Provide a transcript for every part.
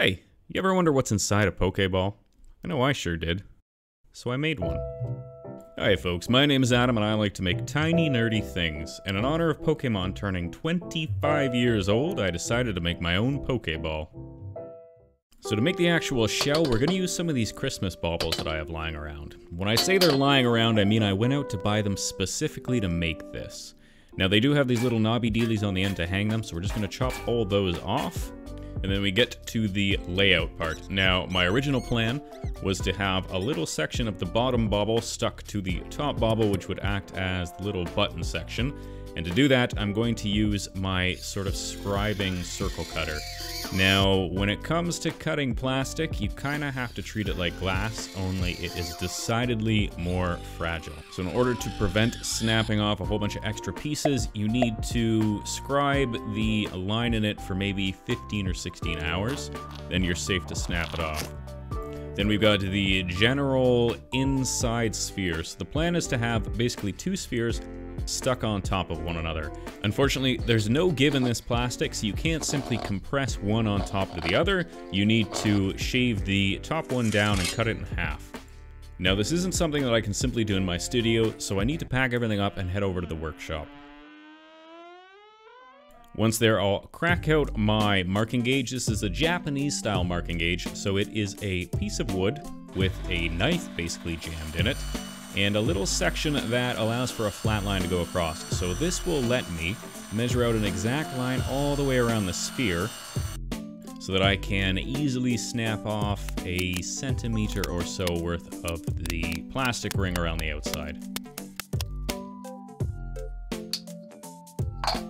Hey, you ever wonder what's inside a Pokeball? I know I sure did. So I made one. Hi folks, my name is Adam and I like to make tiny nerdy things. And in honor of Pokemon turning 25 years old, I decided to make my own Pokeball. So to make the actual shell, we're gonna use some of these Christmas baubles that I have lying around. When I say they're lying around, I mean I went out to buy them specifically to make this. Now they do have these little knobby dealies on the end to hang them, so we're just gonna chop all those off. And then we get to the layout part. Now, my original plan was to have a little section of the bottom bobble stuck to the top bobble, which would act as the little button section. And to do that, I'm going to use my sort of scribing circle cutter. Now, when it comes to cutting plastic, you kind of have to treat it like glass, only it is decidedly more fragile. So in order to prevent snapping off a whole bunch of extra pieces, you need to scribe the line in it for maybe 15 or 16 hours, then you're safe to snap it off. Then we've got the general inside sphere. So the plan is to have basically two spheres stuck on top of one another. Unfortunately, there's no give in this plastic, so you can't simply compress one on top of the other. You need to shave the top one down and cut it in half. Now, this isn't something that I can simply do in my studio, so I need to pack everything up and head over to the workshop. Once there, I'll crack out my marking gauge. This is a Japanese style marking gauge, so it is a piece of wood with a knife basically jammed in it and a little section that allows for a flat line to go across. So this will let me measure out an exact line all the way around the sphere so that I can easily snap off a centimeter or so worth of the plastic ring around the outside.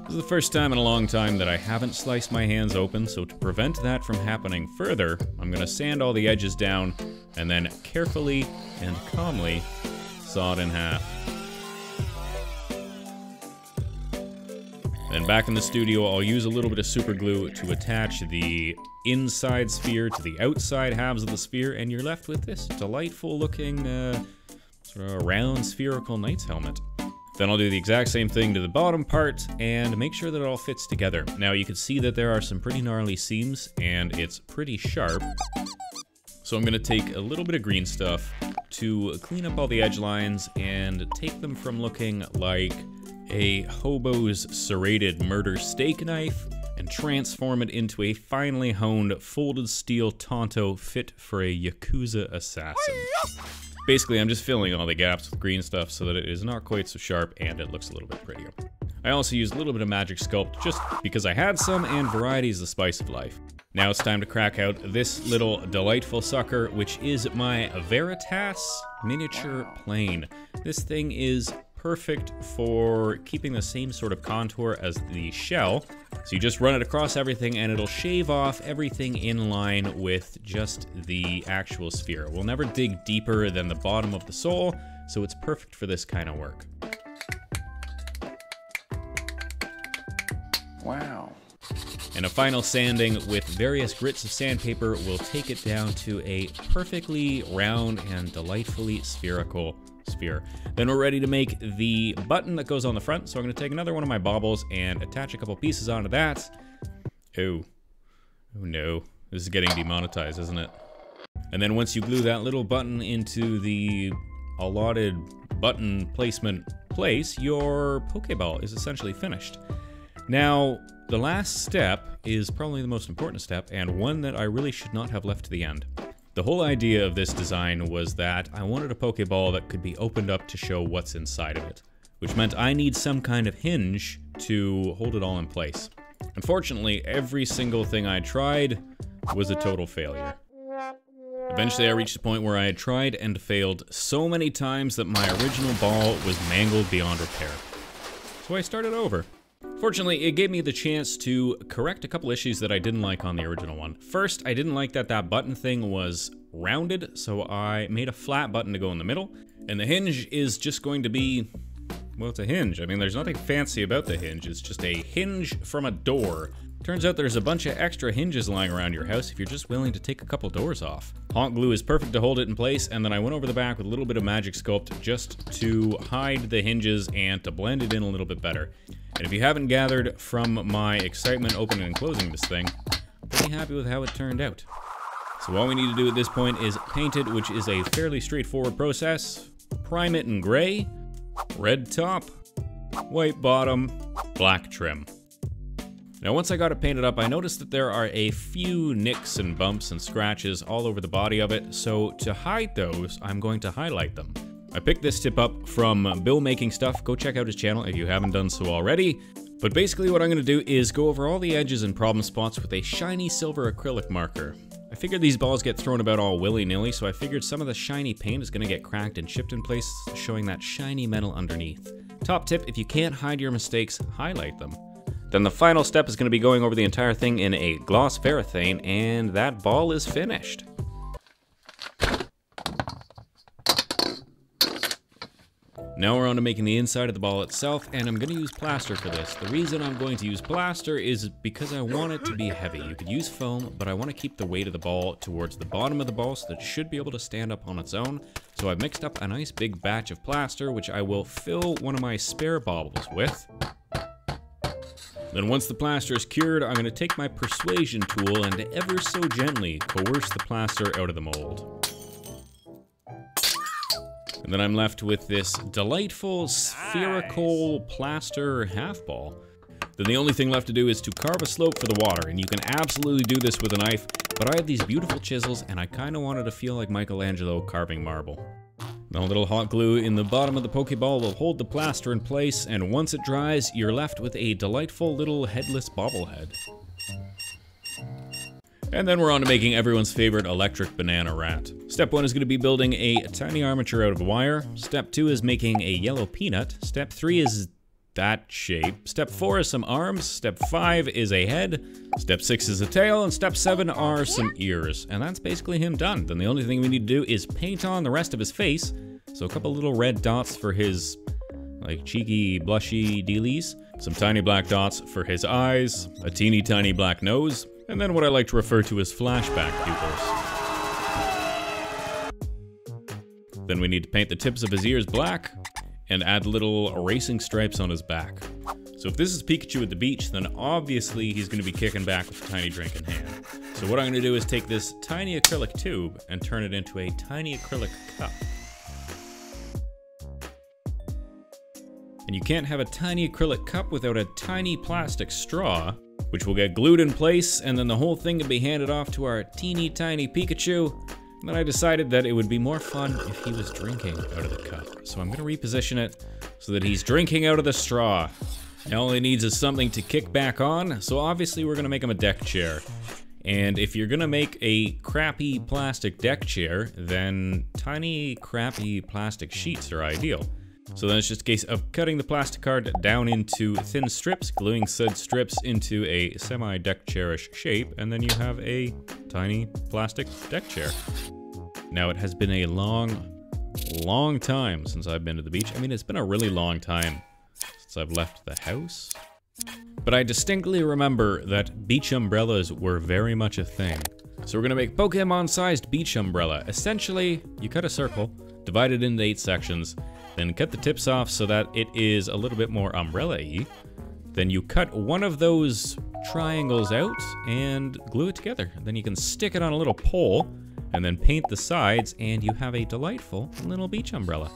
This is the first time in a long time that I haven't sliced my hands open, so to prevent that from happening further, I'm going to sand all the edges down and then carefully and calmly saw it in half. Then back in the studio, I'll use a little bit of super glue to attach the inside sphere to the outside halves of the sphere, and you're left with this delightful looking uh, sort of round spherical knight's helmet. Then I'll do the exact same thing to the bottom part and make sure that it all fits together. Now you can see that there are some pretty gnarly seams and it's pretty sharp. So I'm gonna take a little bit of green stuff to clean up all the edge lines and take them from looking like a hobo's serrated murder steak knife and transform it into a finely honed folded steel tanto fit for a Yakuza assassin. Basically, I'm just filling all the gaps with green stuff so that it is not quite so sharp and it looks a little bit prettier. I also used a little bit of Magic Sculpt just because I had some and variety is the spice of life. Now it's time to crack out this little delightful sucker, which is my Veritas miniature plane. This thing is perfect for keeping the same sort of contour as the shell. So you just run it across everything and it'll shave off everything in line with just the actual sphere. We'll never dig deeper than the bottom of the sole, so it's perfect for this kind of work. Wow. And a final sanding with various grits of sandpaper will take it down to a perfectly round and delightfully spherical sphere. Then we're ready to make the button that goes on the front. So I'm gonna take another one of my baubles and attach a couple pieces onto that. Oh, oh no, this is getting demonetized, isn't it? And then once you glue that little button into the allotted button placement place, your Pokeball is essentially finished. Now, the last step is probably the most important step, and one that I really should not have left to the end. The whole idea of this design was that I wanted a Pokeball that could be opened up to show what's inside of it, which meant I need some kind of hinge to hold it all in place. Unfortunately, every single thing I tried was a total failure. Eventually, I reached a point where I had tried and failed so many times that my original ball was mangled beyond repair. So I started over. Fortunately, it gave me the chance to correct a couple issues that I didn't like on the original one. First, I didn't like that that button thing was rounded, so I made a flat button to go in the middle. And the hinge is just going to be, well, it's a hinge. I mean, there's nothing fancy about the hinge. It's just a hinge from a door. Turns out there's a bunch of extra hinges lying around your house if you're just willing to take a couple doors off. Hot glue is perfect to hold it in place, and then I went over the back with a little bit of Magic Sculpt just to hide the hinges and to blend it in a little bit better. And if you haven't gathered from my excitement opening and closing this thing, I'm pretty happy with how it turned out. So all we need to do at this point is paint it, which is a fairly straightforward process. Prime it in gray, red top, white bottom, black trim. Now once I got it painted up, I noticed that there are a few nicks and bumps and scratches all over the body of it, so to hide those, I'm going to highlight them. I picked this tip up from Bill Making Stuff. Go check out his channel if you haven't done so already. But basically what I'm going to do is go over all the edges and problem spots with a shiny silver acrylic marker. I figured these balls get thrown about all willy-nilly, so I figured some of the shiny paint is going to get cracked and chipped in place, showing that shiny metal underneath. Top tip, if you can't hide your mistakes, highlight them. Then the final step is going to be going over the entire thing in a gloss varathane, and that ball is finished. Now we're on to making the inside of the ball itself, and I'm going to use plaster for this. The reason I'm going to use plaster is because I want it to be heavy. You could use foam, but I want to keep the weight of the ball towards the bottom of the ball so that it should be able to stand up on its own. So I've mixed up a nice big batch of plaster, which I will fill one of my spare baubles with. Then once the plaster is cured, I'm going to take my persuasion tool and ever so gently coerce the plaster out of the mold. And then I'm left with this delightful spherical plaster half ball. Then the only thing left to do is to carve a slope for the water, and you can absolutely do this with a knife, but I have these beautiful chisels, and I kind of wanted to feel like Michelangelo carving marble. Now a little hot glue in the bottom of the Pokeball will hold the plaster in place, and once it dries, you're left with a delightful little headless bobblehead. And then we're on to making everyone's favorite electric banana rat. Step one is going to be building a tiny armature out of wire. Step two is making a yellow peanut. Step three is that shape. Step four is some arms. Step five is a head. Step six is a tail. And step seven are some ears. And that's basically him done. Then the only thing we need to do is paint on the rest of his face. So a couple little red dots for his like cheeky, blushy dealies. Some tiny black dots for his eyes. A teeny tiny black nose and then what I like to refer to as flashback pupils. Then we need to paint the tips of his ears black, and add little racing stripes on his back. So if this is Pikachu at the beach, then obviously he's going to be kicking back with a tiny drink in hand. So what I'm going to do is take this tiny acrylic tube and turn it into a tiny acrylic cup. And you can't have a tiny acrylic cup without a tiny plastic straw, which will get glued in place, and then the whole thing can be handed off to our teeny tiny Pikachu. Then I decided that it would be more fun if he was drinking out of the cup. So I'm gonna reposition it so that he's drinking out of the straw. Now all he needs is something to kick back on, so obviously we're gonna make him a deck chair. And if you're gonna make a crappy plastic deck chair, then tiny crappy plastic sheets are ideal. So then it's just a case of cutting the plastic card down into thin strips, gluing said strips into a semi-deck chairish shape, and then you have a tiny plastic deck chair. Now it has been a long, long time since I've been to the beach. I mean, it's been a really long time since I've left the house. But I distinctly remember that beach umbrellas were very much a thing. So we're gonna make Pokemon-sized beach umbrella. Essentially, you cut a circle, divide it into eight sections, then cut the tips off so that it is a little bit more umbrella-y. Then you cut one of those triangles out and glue it together. Then you can stick it on a little pole and then paint the sides and you have a delightful little beach umbrella.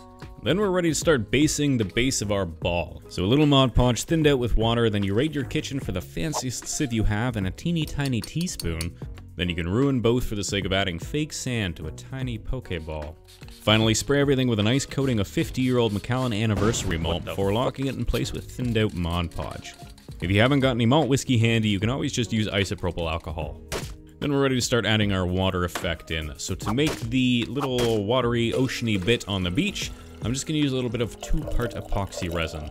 Then we're ready to start basing the base of our ball. So a little Mod Podge thinned out with water, then you raid your kitchen for the fanciest sieve you have and a teeny tiny teaspoon. Then you can ruin both for the sake of adding fake sand to a tiny Pokeball. Finally, spray everything with a nice coating of 50-year-old Macallan Anniversary malt before locking it in place with thinned out Mod Podge. If you haven't got any malt whiskey handy, you can always just use isopropyl alcohol. Then we're ready to start adding our water effect in. So to make the little watery, oceany bit on the beach, I'm just going to use a little bit of two-part epoxy resin.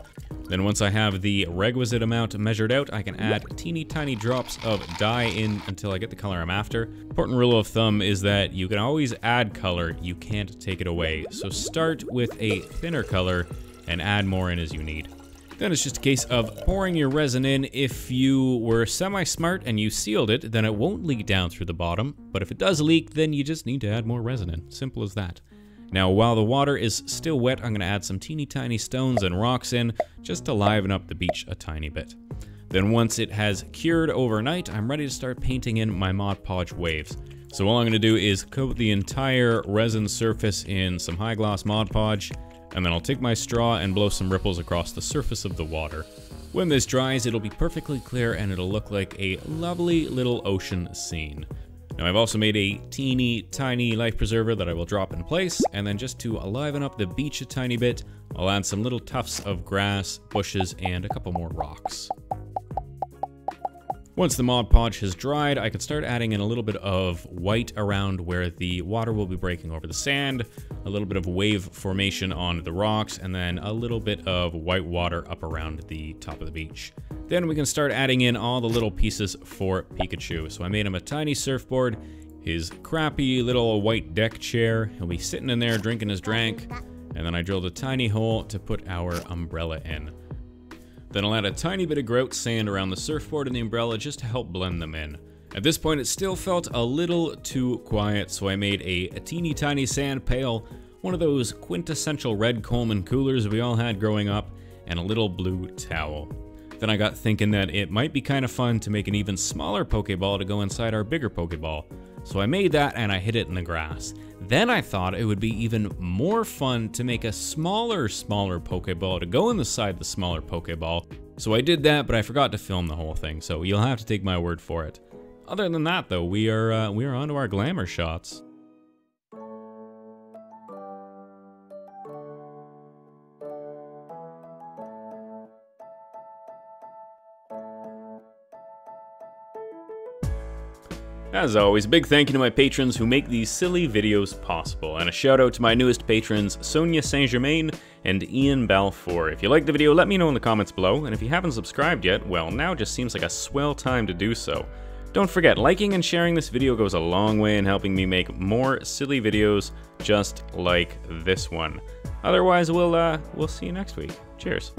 Then once I have the requisite amount measured out, I can add teeny tiny drops of dye in until I get the color I'm after. Important rule of thumb is that you can always add color, you can't take it away. So start with a thinner color and add more in as you need. Then it's just a case of pouring your resin in. If you were semi-smart and you sealed it, then it won't leak down through the bottom. But if it does leak, then you just need to add more resin in. Simple as that. Now, while the water is still wet, I'm going to add some teeny tiny stones and rocks in just to liven up the beach a tiny bit. Then once it has cured overnight, I'm ready to start painting in my Mod Podge waves. So all I'm to do is coat the entire resin surface in some high gloss Mod Podge, and then I'll take my straw and blow some ripples across the surface of the water. When this dries, it'll be perfectly clear and it'll look like a lovely little ocean scene. Now I've also made a teeny tiny life preserver that I will drop in place, and then just to liven up the beach a tiny bit, I'll add some little tufts of grass, bushes, and a couple more rocks. Once the Mod Podge has dried, I can start adding in a little bit of white around where the water will be breaking over the sand, a little bit of wave formation on the rocks, and then a little bit of white water up around the top of the beach. Then we can start adding in all the little pieces for Pikachu. So I made him a tiny surfboard, his crappy little white deck chair, he'll be sitting in there drinking his drink, and then I drilled a tiny hole to put our umbrella in. Then I'll add a tiny bit of grout sand around the surfboard and the umbrella just to help blend them in. At this point it still felt a little too quiet, so I made a, a teeny tiny sand pail, one of those quintessential red Coleman coolers we all had growing up, and a little blue towel. Then I got thinking that it might be kind of fun to make an even smaller Pokeball to go inside our bigger Pokeball. So I made that and I hid it in the grass. Then I thought it would be even more fun to make a smaller, smaller Pokeball to go inside the smaller Pokeball. So I did that, but I forgot to film the whole thing, so you'll have to take my word for it. Other than that, though, we are uh, we are onto our glamour shots. As always, big thank you to my patrons who make these silly videos possible, and a shout out to my newest patrons, Sonia Saint Germain and Ian Balfour. If you liked the video, let me know in the comments below, and if you haven't subscribed yet, well, now just seems like a swell time to do so. Don't forget, liking and sharing this video goes a long way in helping me make more silly videos just like this one. Otherwise, we'll, uh, we'll see you next week. Cheers.